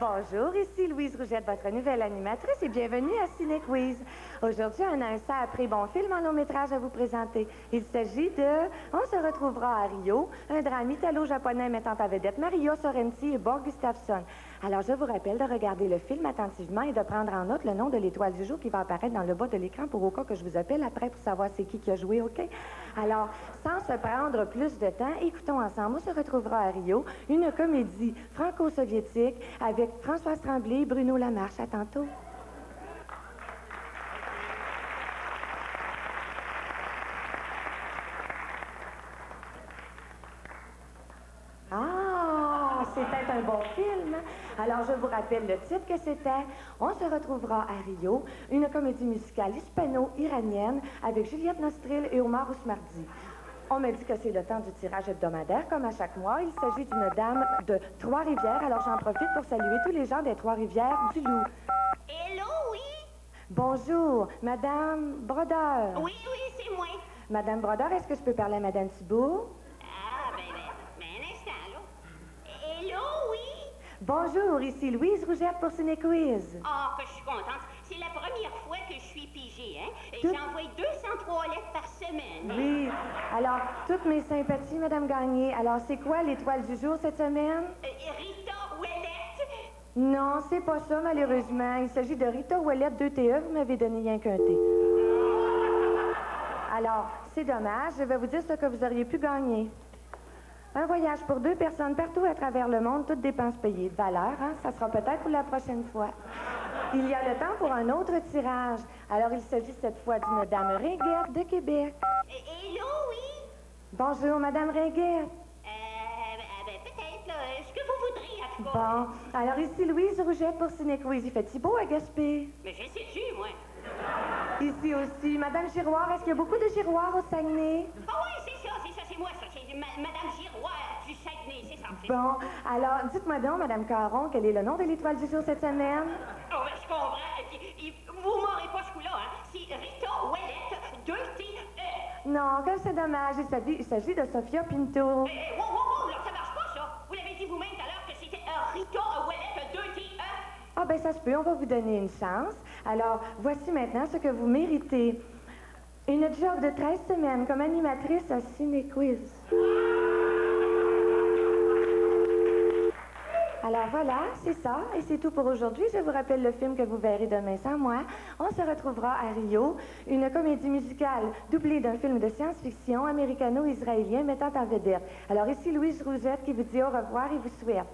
Bonjour, ici Louise Rougette, votre nouvelle animatrice, et bienvenue à Ciné Quiz. Aujourd'hui, on a un sacré bon film en long métrage à vous présenter. Il s'agit de On se retrouvera à Rio, un drame italo-japonais mettant à vedette Mario Sorrenti et Borg Gustafsson. Alors, je vous rappelle de regarder le film attentivement et de prendre en note le nom de l'étoile du jour qui va apparaître dans le bas de l'écran pour au cas que je vous appelle après pour savoir c'est qui qui a joué, OK? Alors, sans se prendre plus de temps, écoutons ensemble On se retrouvera à Rio, une comédie franco-soviétique avec Françoise Tremblay Bruno Lamarche. À tantôt. Ah, c'était un bon film. Alors, je vous rappelle le titre que c'était On se retrouvera à Rio, une comédie musicale hispano-iranienne avec Juliette Nostril et Omar Ousmardi. On me dit que c'est le temps du tirage hebdomadaire, comme à chaque mois. Il s'agit d'une dame de Trois-Rivières, alors j'en profite pour saluer tous les gens des Trois-Rivières du Loup. Hello, oui? Bonjour, Madame Brodeur. Oui, oui, c'est moi. Madame Brodeur, est-ce que je peux parler à Madame Thibault? Ah, ben, ben, ben, un instant, là. Hello, oui? Bonjour, ici Louise Rougette pour Ciné Quiz. Ah, que je suis contente. C'est la première fois que je suis pigée, hein? Tout- J'envoie 203 lettres par semaine. Oui. Alors, toutes mes sympathies, Madame Gagné. Alors, c'est quoi l'étoile du jour cette semaine? Euh, Rita Ouellette? Non, c'est pas ça, malheureusement. Il s'agit de Rita Ouellette 2TE. Vous m'avez donné rien qu'un T. Alors, c'est dommage. Je vais vous dire ce que vous auriez pu gagner. Un voyage pour deux personnes partout à travers le monde, toutes dépenses payées. De valeur, hein? Ça sera peut-être pour la prochaine fois. Il y a le temps pour un autre tirage. Alors, il s'agit cette fois d'une dame Ringuette de Québec. Euh, Hello, oui? Bonjour, Madame Ringuette. Euh, ben, ben, peut-être, là. Ce que vous voudriez, en tout cas. Bon, alors ici Louise Rougette pour Ciné-Quiz. Il fait-il beau à Gaspé? Mais je sais tu moi. Ici aussi, Madame Giroir. Est-ce qu'il y a beaucoup de giroirs au Saguenay? Ah oui, c'est ça, c'est ça, c'est moi, ça. C'est ma- Madame Giroir du Saguenay, c'est ça. Bon, alors, dites-moi donc, Madame Caron, quel est le nom de l'étoile du jour cette semaine? Oh, Vous m'aurez pas ce coup-là, hein? C'est Rita Ouellette, 2T-E. Non, que c'est dommage. Il s'agit, de Sophia Pinto. Eh, eh, wow, wow, wow, ça marche pas, ça. Vous l'avez dit vous-même tout à l'heure que c'était euh, Rita Ouellette, 2T-E. Ah, ben ça se peut, on va vous donner une chance. Alors, voici maintenant ce que vous méritez. Une job de 13 semaines comme animatrice à Ciné-Quiz. Alors voilà, c'est ça, et c'est tout pour aujourd'hui. Je vous rappelle le film que vous verrez demain sans moi. On se retrouvera à Rio, une comédie musicale doublée d'un film de science-fiction américano-israélien mettant en vedette. Alors ici Louise Rougette qui vous dit au revoir et vous souhaite.